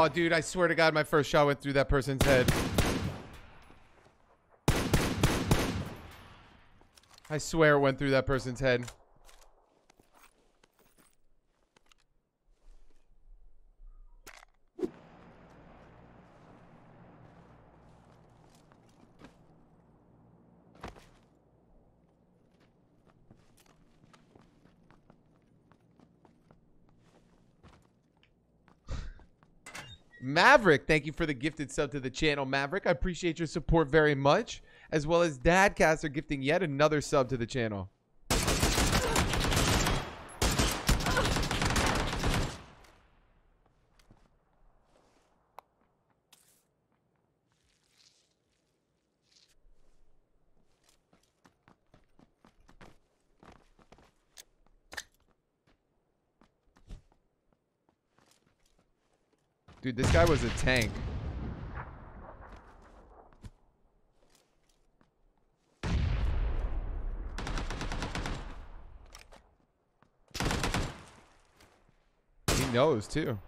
Oh, dude, I swear to God, my first shot went through that person's head. I swear it went through that person's head. Maverick, thank you for the gifted sub to the channel, Maverick. I appreciate your support very much. As well as Dadcaster gifting yet another sub to the channel. Dude, this guy was a tank. He knows too.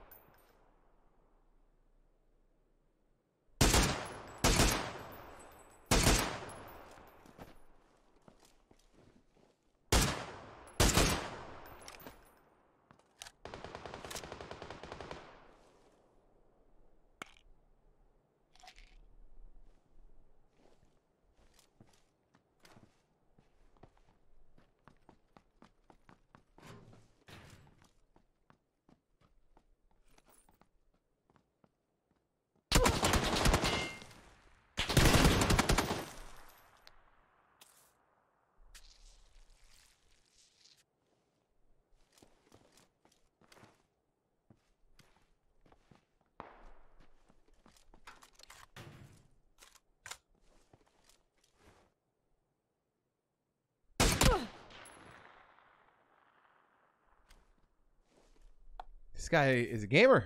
This guy is a gamer.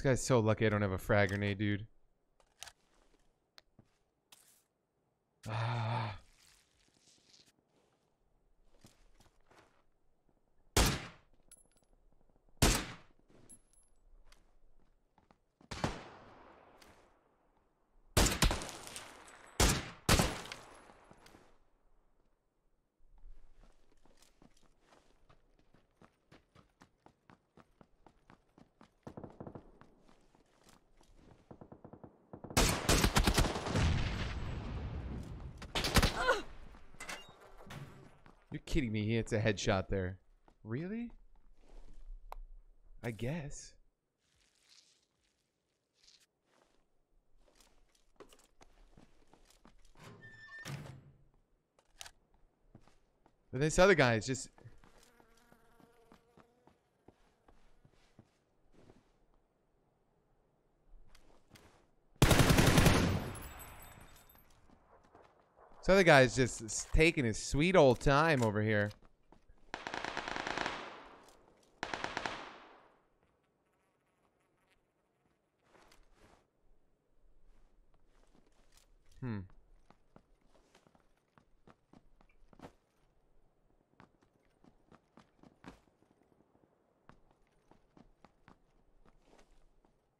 This guy's so lucky I don't have a frag grenade, dude. You're kidding me. He hits a headshot there. Really? I guess. But this other guy is just This other guy's just taking his sweet old time over here. Hmm.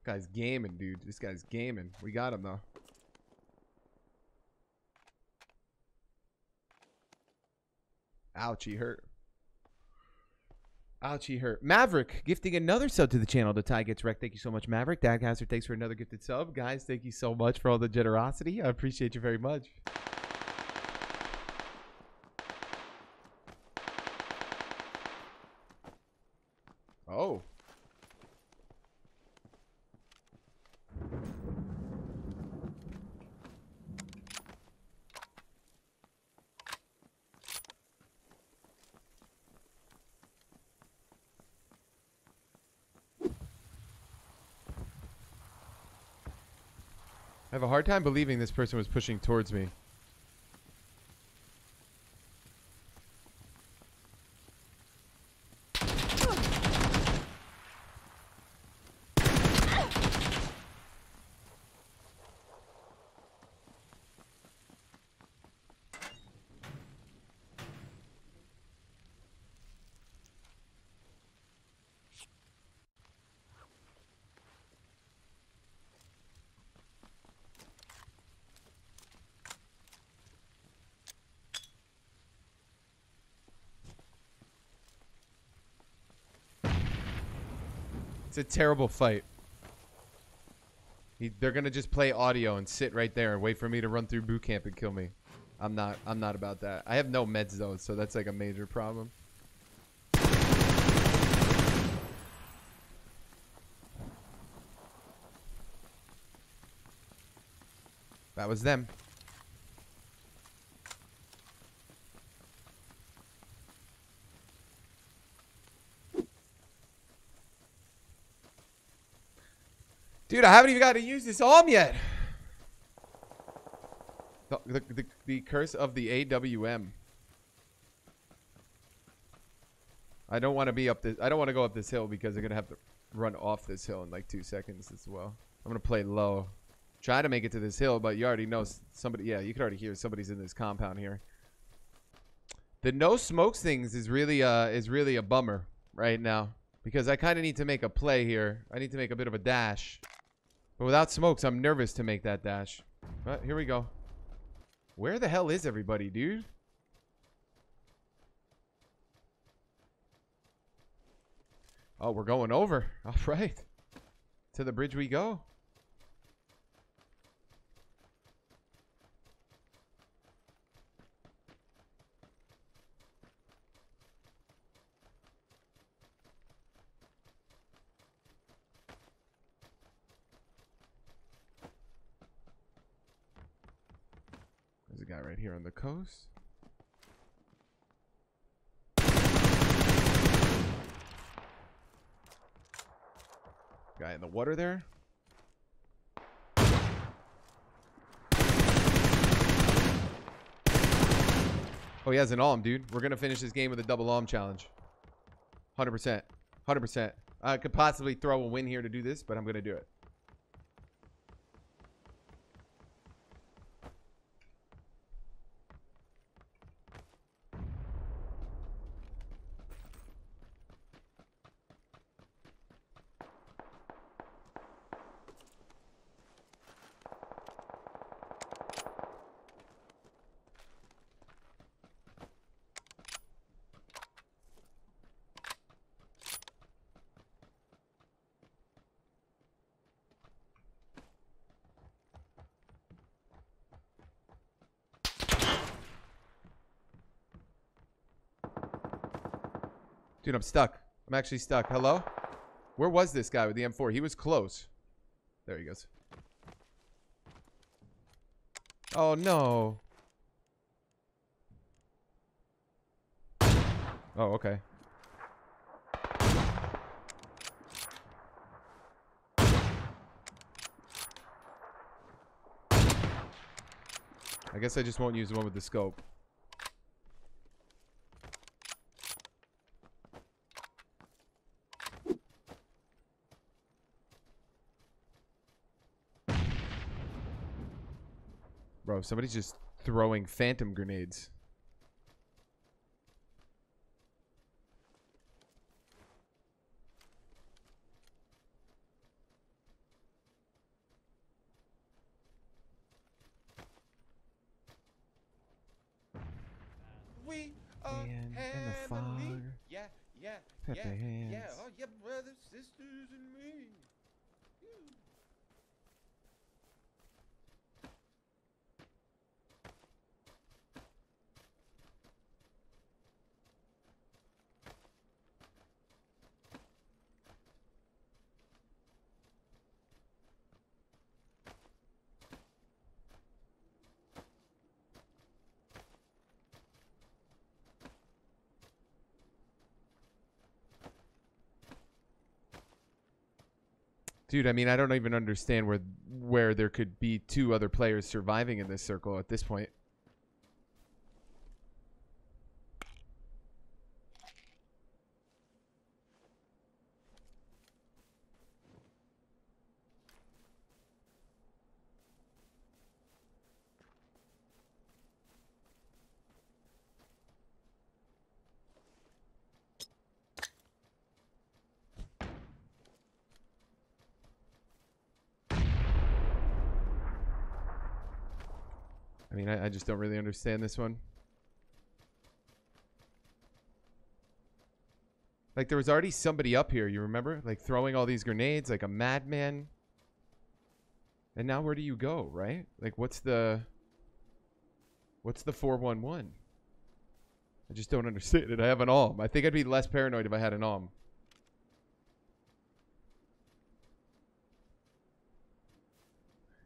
Guy's gaming, dude. This guy's gaming. We got him though. Ouch, he hurt. Ouch, he hurt. Maverick gifting another sub to the channel. The tie gets wrecked. Thank you so much, Maverick. Dadcaster, thanks for another gifted sub. Guys, thank you so much for all the generosity. I appreciate you very much. Oh. I have a hard time believing this person was pushing towards me. It's a terrible fight. He, they're gonna just play audio and sit right there and wait for me to run through boot camp and kill me. I'm not. I'm not about that. I have no meds though, so that's like a major problem. That was them. Dude, I haven't even got to use this arm yet. The, the, the, the curse of the AWM. I don't want to be up this. I don't want to go up this hill because I'm gonna have to run off this hill in like two seconds as well. I'm gonna play low, try to make it to this hill, but you already know somebody. Yeah, you can already hear somebody's in this compound here. The no smokes things is really uh is really a bummer right now because I kind of need to make a play here. I need to make a bit of a dash. But without smokes, I'm nervous to make that dash. But here we go. Where the hell is everybody, dude? Oh, we're going over. All right. To the bridge we go. guy right here on the coast. Guy in the water there. Oh, he has an arm, dude. We're going to finish this game with a double arm challenge. 100%. 100%. I could possibly throw a win here to do this, but I'm going to do it. Dude, I'm stuck. I'm actually stuck. Hello? Where was this guy with the M4? He was close. There he goes. Oh, no. Oh, okay. I guess I just won't use the one with the scope. Bro, somebody's just throwing phantom grenades. We are and in the fog. Yeah, yeah, Put yeah, hands. yeah. Oh, yeah, brothers, sisters, and me. Dude, I mean, I don't even understand where where there could be two other players surviving in this circle at this point. I mean, I, I just don't really understand this one. Like, there was already somebody up here, you remember? Like, throwing all these grenades like a madman. And now where do you go, right? Like, what's the... What's the 411? I just don't understand it. I have an ALM. I think I'd be less paranoid if I had an ALM.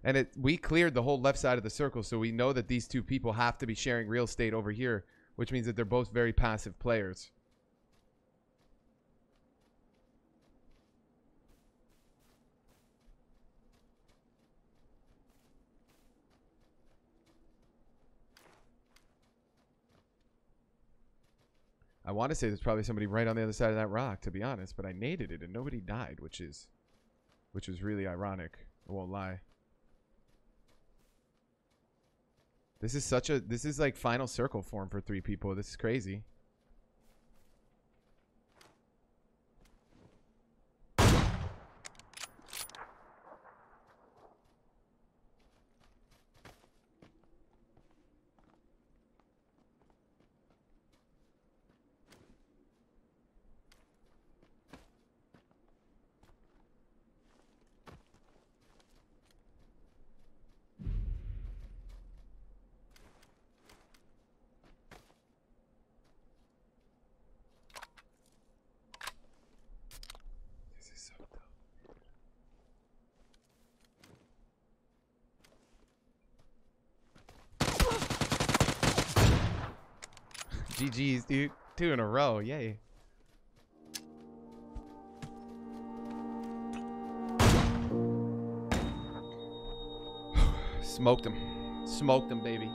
And it we cleared the whole left side of the circle, so we know that these two people have to be sharing real estate over here, which means that they're both very passive players. I want to say there's probably somebody right on the other side of that rock, to be honest, but I naded it and nobody died, which is, which was really ironic. I won't lie. This is such a this is like final circle form for three people. This is crazy. This is so dumb. GG's, dude. Two in a row. Yay. Smoked him. Smoked him, baby.